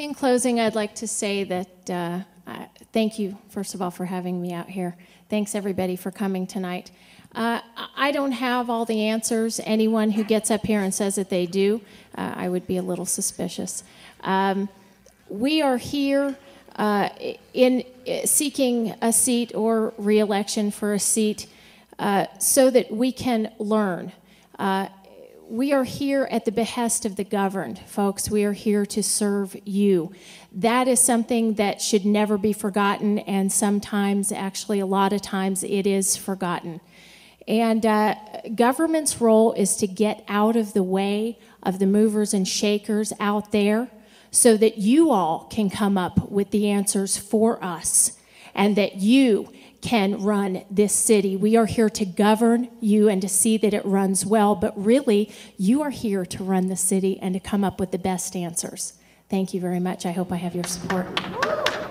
In closing, I'd like to say that uh, uh, thank you, first of all, for having me out here. Thanks, everybody, for coming tonight. Uh, I don't have all the answers. Anyone who gets up here and says that they do, uh, I would be a little suspicious. Um, we are here uh, in uh, seeking a seat or reelection for a seat uh, so that we can learn. We are here at the behest of the governed, folks. We are here to serve you. That is something that should never be forgotten, and sometimes, actually, a lot of times, it is forgotten. And uh, government's role is to get out of the way of the movers and shakers out there so that you all can come up with the answers for us and that you can run this city. We are here to govern you and to see that it runs well, but really, you are here to run the city and to come up with the best answers. Thank you very much. I hope I have your support.